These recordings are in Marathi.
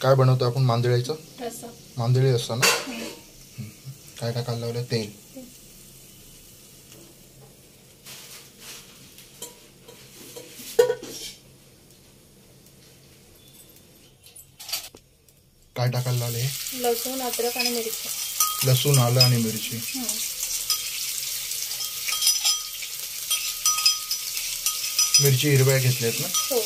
काय बनवतो आपण? मांदळीचं रस्सा. मांदळी असतं ना? हम्म. काय टाकायला लावलं तेल. काय टाकायला लावले हे? लसूण अद्रक आणि मिरची. लसूण आलं आणि मिरची. हं. मिरची हिरव्या घेतल्यात ना? हो.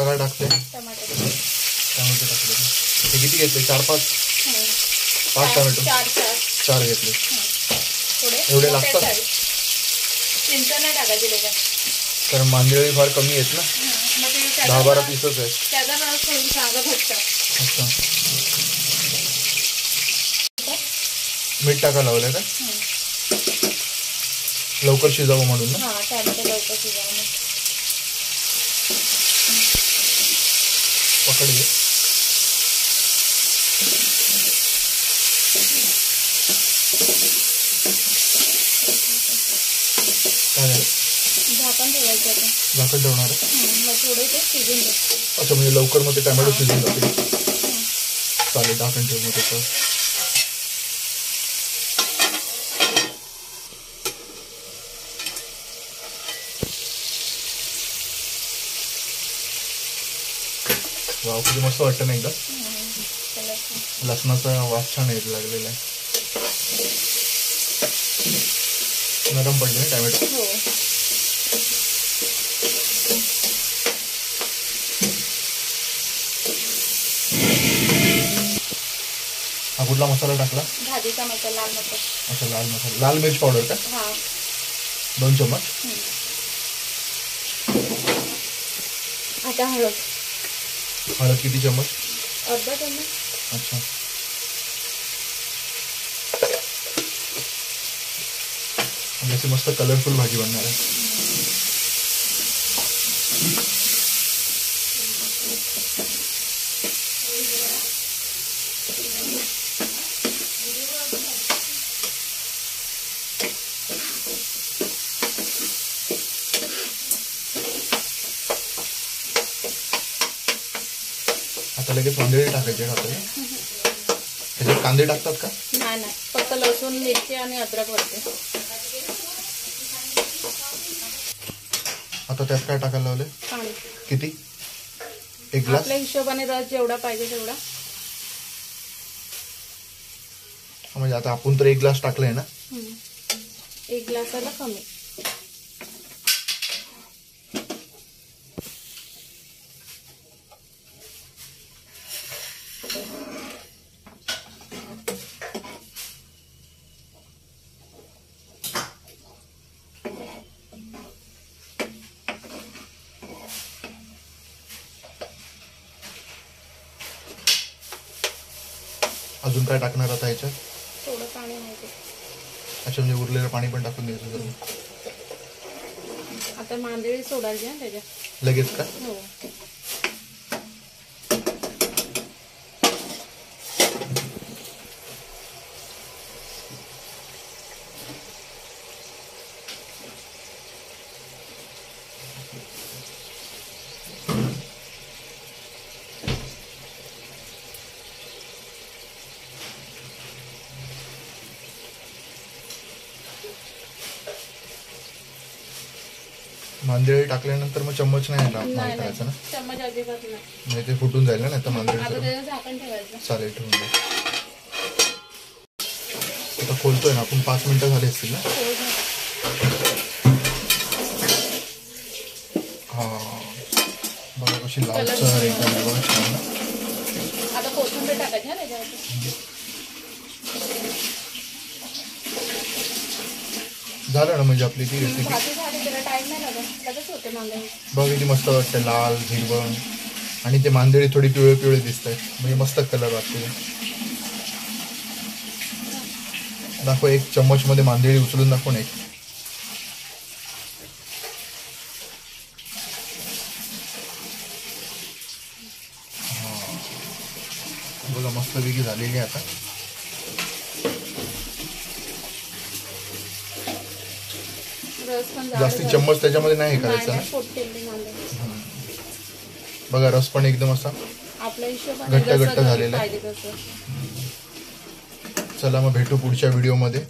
आता काय टाकते. टमाटर टोमॅटो टाकले. हे किती घेतले? चार पाच. पाच टोमॅटो चार चार. चार घेतले. थोडे एवढे लागतात? कारण मांदळी फार कमी आहेत ना. दहा बारा पीसच आहेत. अच्छा. मीठ टाका लावलंय का? हं. लवकर शिजावं म्हणून ना? लवकर शिजवणं पकड घे काय झालं? झाकण ठेवायचं आता. झाकण ठेवणार? आहे? हं. मग थोडे ते शिजून दे अच्छा म्हणजे लवकर मग ते टोमॅटो शिजून जातील. चालेल झाकण ठेव मग त्याचं वाव किती मस्त वाटतं ना एकदा. लसणाचा वास छान येत लागलेला आहे. नरम पडले टोमॅटो? हो. हा कुठला मसाला टाकला? भाजीचा मसाला लाल मसाला. अच्छा लाल मसाला. लाल मिर्च पावडर का? हा. दोन चम्मच. आता हळद. हळद किती चम्मच? अर्धा चमच अच्छा. मस्त कलरफुल भाजी बनणार आहे. आता लगेच वांदळी टाकायचे आपल्याला त्याच्यात कांदे टाकतात का? नाही नाही. फक्त लसूण मिरची आणि अद्रक वरते आता त्यात काय टाकायला लावले? पाणी. किती? एक ग्लास? आपल्या हिशोबाने रस जेवढा पाहिजे तेवढा. म्हणजे आता आपण तर एक ग्लास टाकलाय ना. एक ग्लासाला कमी. अजून काय टाकणार आता ह्याच्यात थोडं पाणी माहिती अच्छा म्हणजे उरलेलं पाणी पण टाकून द्यायचं जरा. आता मांदेळी सोडायची ना त्याच्यात. लगेच का? हो. मांदेळी टाकल्यानंतर मग चम्मच नाही नाही करायचं ना? नाही चम्मच अजिबात नाही. ते फुटून जाईल ना तर मांदेळी झाकण ठेवायचं. चालेल ठेवून आता खोलतोय ना आपण पाच मिनिटं झाली असतील ना? झाकण. हा. बघा कशी छान एकदम बघा छान. आता कोथिंबीर टाकायची ना त्याच्यावरती. झालं ना म्हणजे आपली ती रेसिपी भाजी झाली त्याला टाईम नाही लागत. लगेच होते मांदेळी बघ किती मस्त वाटतं लाल हिरवं आणि ते मांदेळी थोडी पिवळे पिवळे दिसत आहेत म्हणजे मस्त कलर वाटते दाखव एक चम्मच मध्ये मांदेळी उचलून दाखव ना एक. बघा मस्त वेगळी झालेली आहे आता. रस पण जाड जास्ती. चम्मच त्याच्यामध्ये नाही हे करायचं ना बघा रस पण एकदम असा आपल्या हिशोबाने घट्ट- घट्ट झालेलं आहे. चला मग भेटू पुढच्या व्हिडिओमध्ये